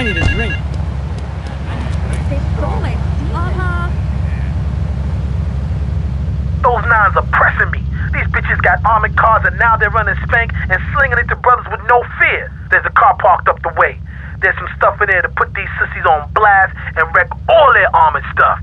I need a drink. Those nines are pressing me. These bitches got armored cars and now they're running spank and slinging it to brothers with no fear. There's a car parked up the way. There's some stuff in there to put these sissies on blast and wreck all their armored stuff.